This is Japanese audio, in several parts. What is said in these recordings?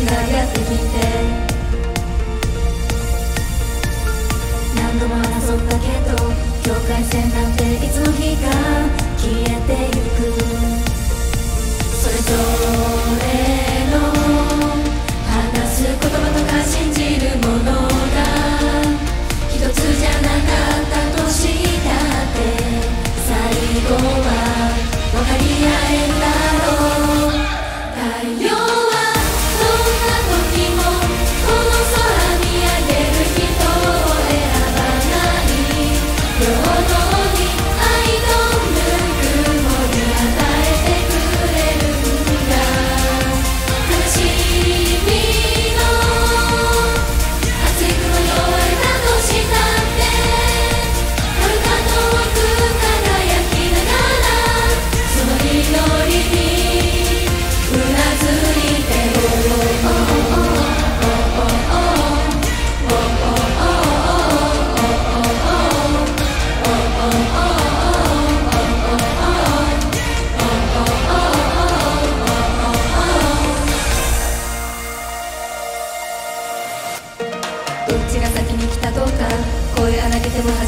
ちがやってきて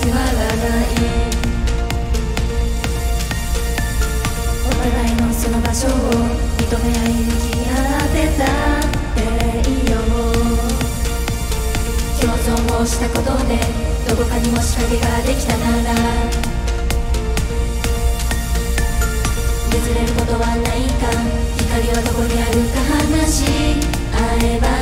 交いお互いのその場所を認め合い向き合ってた共存をしたことでどこかにも仕掛けができたなら譲れることはないか。光はどこにあるか話。し合えば